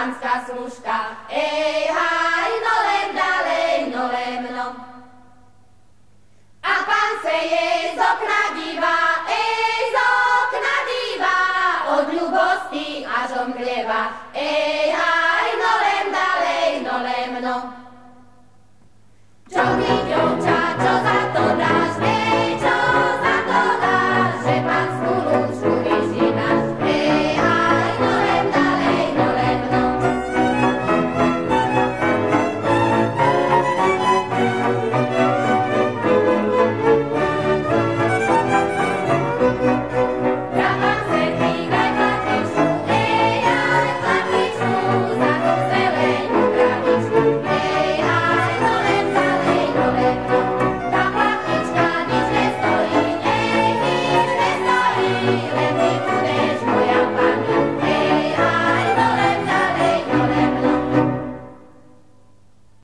pánska služka. Ej, haj, nolem, dalej, nolem, no. A pán se je z okna divá, ej, z okna divá, od ľubosti až omdlieva. Ej, haj, nolem, dalej, nolem, no.